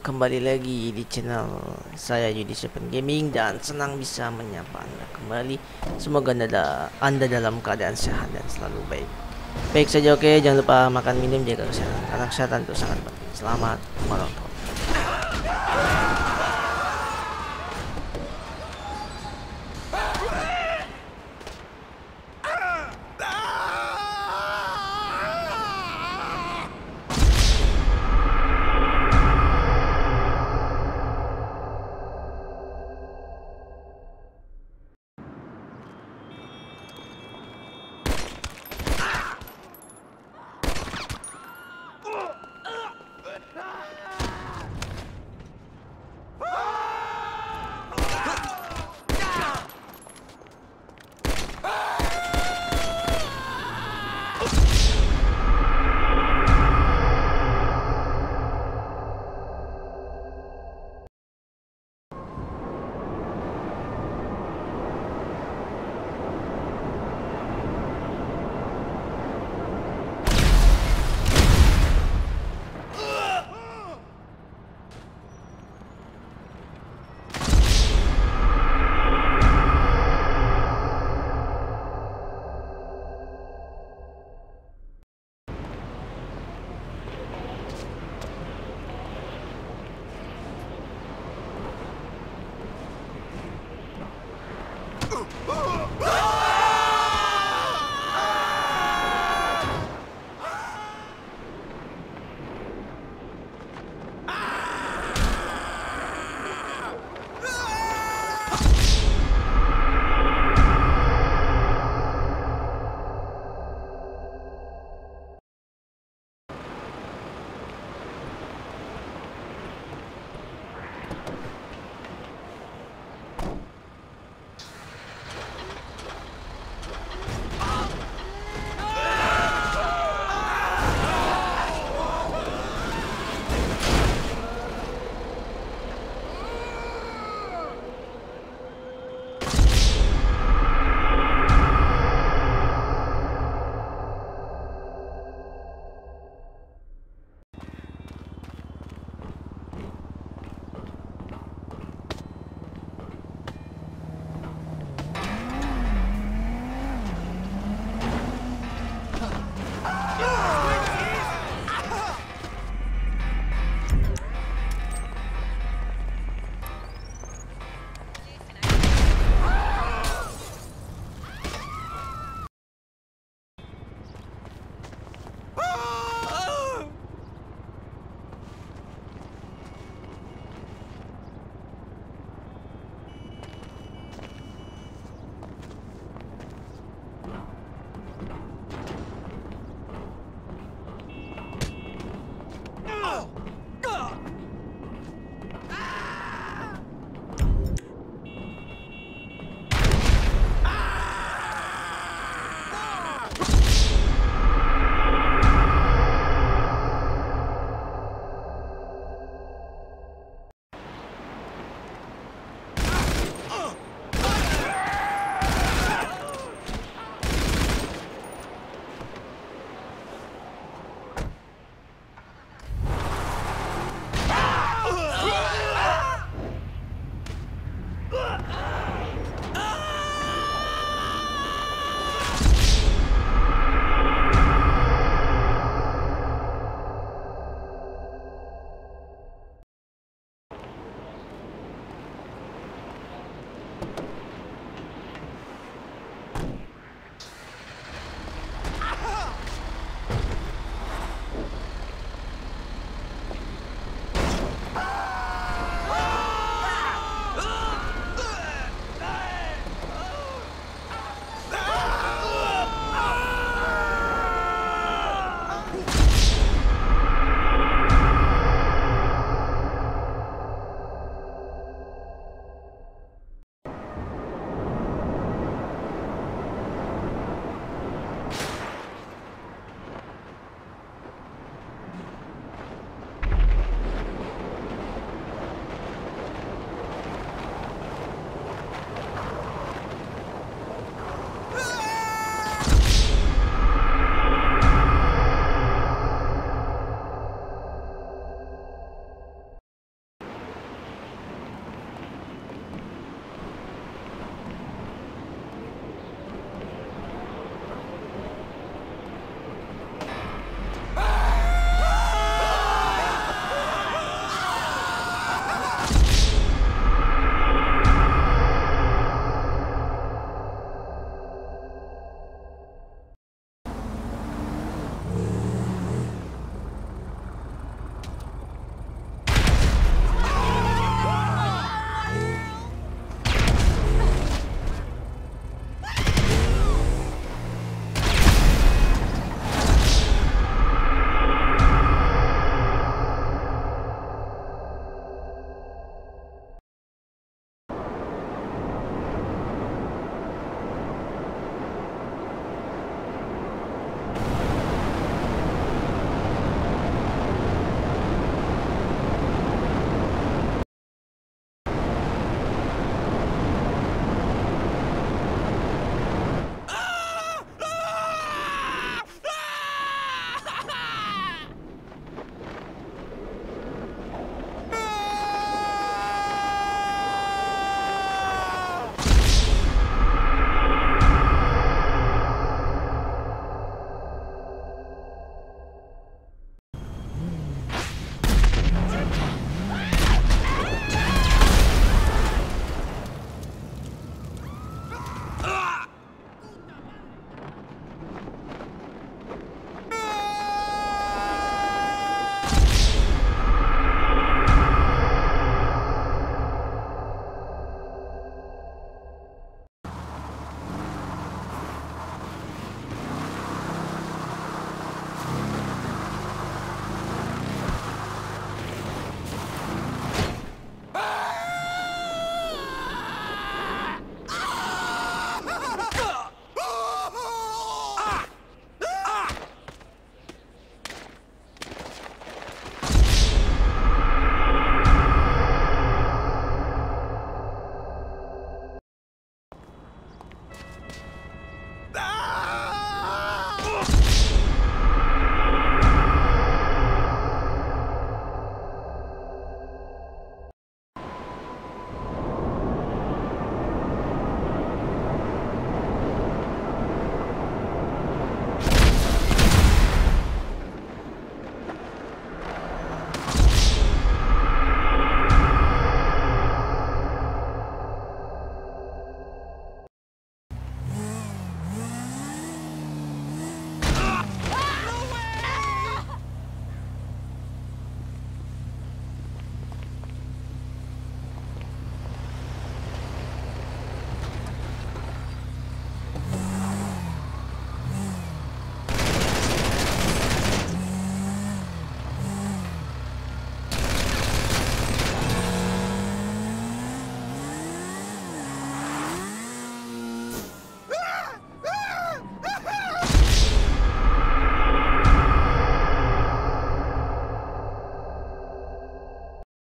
kembali lagi di channel saya Yudi Seven Gaming dan senang bisa menyapa anda kembali. Semoga anda, anda dalam keadaan sehat dan selalu baik. Baik saja oke. Jangan lupa makan minum jaga kesehatan. Karena kesehatan itu sangat penting selamat malam Ah!